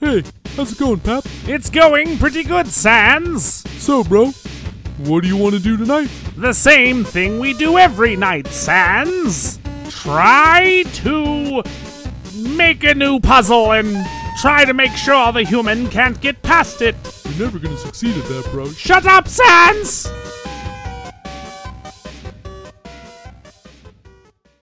Hey, how's it going, Pap? It's going pretty good, Sans. So, bro, what do you want to do tonight? The same thing we do every night, Sans. Try to make a new puzzle and try to make sure the human can't get past it. You're never gonna succeed at that, bro. Shut up, Sans!